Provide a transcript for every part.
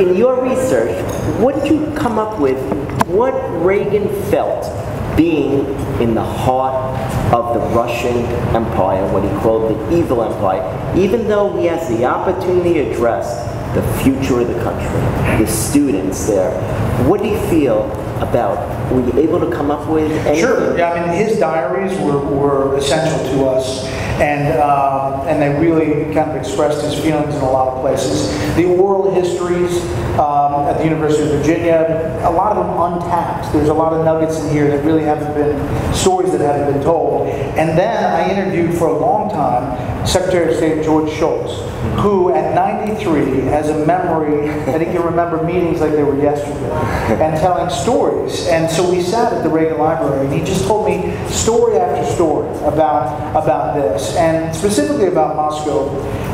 In your research, what did you come up with? What Reagan felt being in the heart of the Russian Empire, what he called the evil empire, even though he has the opportunity to address the future of the country, the students there. What do you feel about, were you able to come up with anything? Sure. Yeah, I mean, his diaries were, were essential to us, and um, and they really kind of expressed his feelings in a lot of places. The oral histories um, at the University of Virginia, a lot of them untapped. There's a lot of nuggets in here that really haven't been stories that haven't been told. And then I interviewed for a long time Secretary of State George Shultz, who at 93 has a memory that he can remember meetings like they were yesterday and telling stories. And so we sat at the Reagan Library and he just told me story after story about, about this. And specifically about Moscow,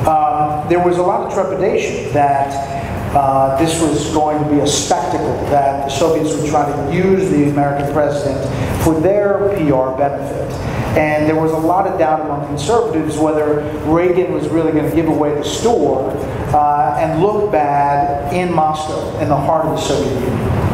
um, there was a lot of trepidation that uh, this was going to be a spectacle, that the Soviets would try to use the American president for their PR benefit. And there was a lot of doubt among conservatives whether Reagan was really going to give away the store uh, and look bad in Moscow, in the heart of the Soviet Union.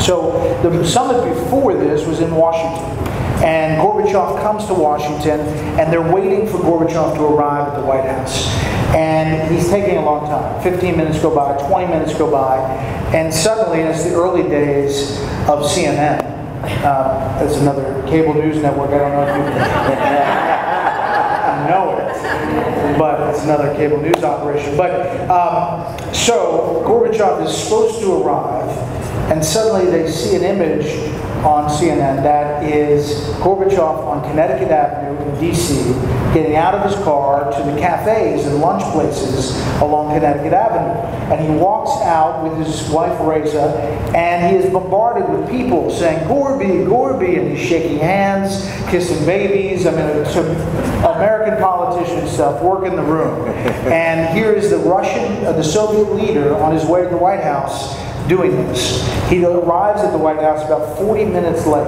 So the summit before this was in Washington. And Gorbachev comes to Washington, and they're waiting for Gorbachev to arrive at the White House. And he's taking a long time. 15 minutes go by, 20 minutes go by, and suddenly, and it's the early days of CNN, uh, it's another cable news network. I don't know if you know it, but it's another cable news operation. But um, so Gorbachev is supposed to arrive, and suddenly they see an image on CNN that is Gorbachev on Connecticut Avenue in D.C. getting out of his car to the cafes and lunch places along Connecticut Avenue. And he walks out with his wife Raisa, and he is bombarded with people saying, Gorby, Gorby, and he's shaking hands, kissing babies. I mean, some American politician stuff, work in the room. And here is the Russian, uh, the Soviet leader on his way to the White House doing this. He arrives at the White House about 40 minutes late.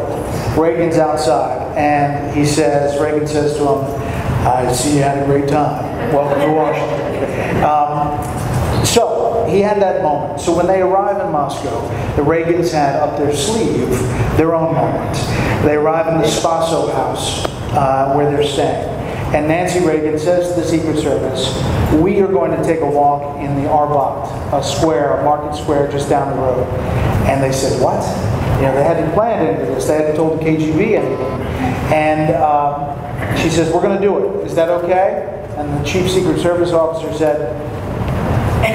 Reagan's outside, and he says, Reagan says to him, I see you had a great time. Welcome to Washington. Um, so he had that moment. So when they arrive in Moscow, the Reagans had up their sleeve their own moment. They arrive in the Spaso house uh, where they're staying. And Nancy Reagan says to the Secret Service, we are going to take a walk in the Arbat, a square, a market square just down the road. And they said, what? You know, they hadn't planned any of this. They hadn't told the KGB anything. And um, she says, we're going to do it. Is that okay? And the Chief Secret Service officer said,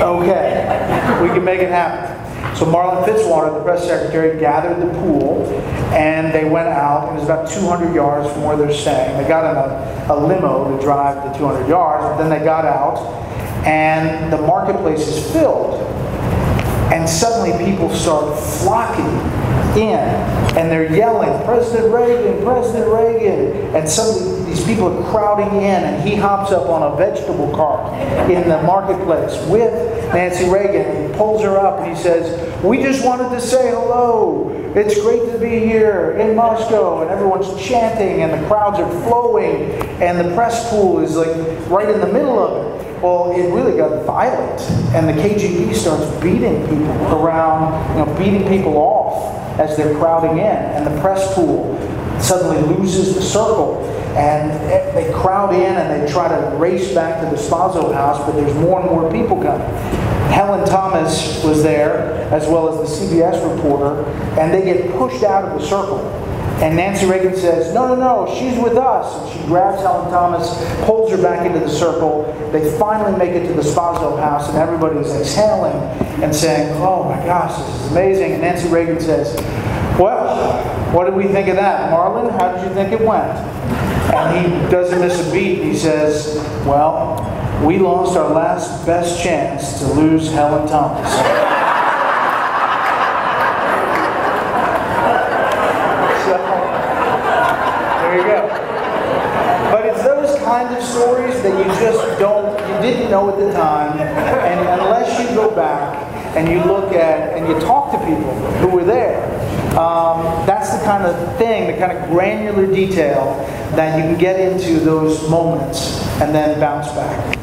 okay, we can make it happen. So Marlin Fitzwater, the press secretary, gathered the pool and they went out. It was about 200 yards from where they're staying. They got in a, a limo to drive the 200 yards, but then they got out and the marketplace is filled. And suddenly people start flocking in and they're yelling, President Reagan, President Reagan. And suddenly these people are crowding in and he hops up on a vegetable cart in the marketplace with Nancy Reagan. Pulls her up and he says, We just wanted to say hello. It's great to be here in Moscow. And everyone's chanting and the crowds are flowing and the press pool is like right in the middle of it. Well, it really got violent, and the KGB starts beating people around, you know, beating people off as they're crowding in, and the press pool suddenly loses the circle, and they crowd in and they try to race back to the Spaso house, but there's more and more people coming. Helen Thomas was there, as well as the CBS reporter, and they get pushed out of the circle. And Nancy Reagan says, no, no, no, she's with us. And she grabs Helen Thomas, pulls her back into the circle. They finally make it to the Spaso house, and everybody's exhaling and saying, oh my gosh, this is amazing. And Nancy Reagan says, well, what did we think of that? Marlin, how did you think it went? And he doesn't miss a beat. He says, well, we lost our last best chance to lose Helen Thomas. so, there you go. But it's those kind of stories that you just don't, you didn't know at the time, and unless you go back and you look at and you talk to people who were there, um, that's the kind of thing, the kind of granular detail that you can get into those moments and then bounce back.